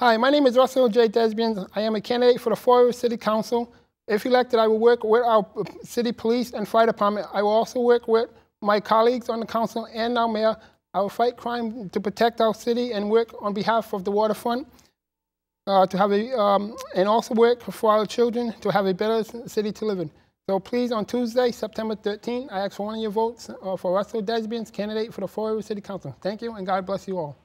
Hi, my name is Russell J. Desbiens. I am a candidate for the Fall River City Council. If elected, I will work with our city police and fire department. I will also work with my colleagues on the council and our mayor. I will fight crime to protect our city and work on behalf of the waterfront. Uh, to have a, um, and also work for our children to have a better city to live in. So please, on Tuesday, September 13, I ask for one of your votes uh, for Russell Desbiens candidate for the Fall River City Council. Thank you, and God bless you all.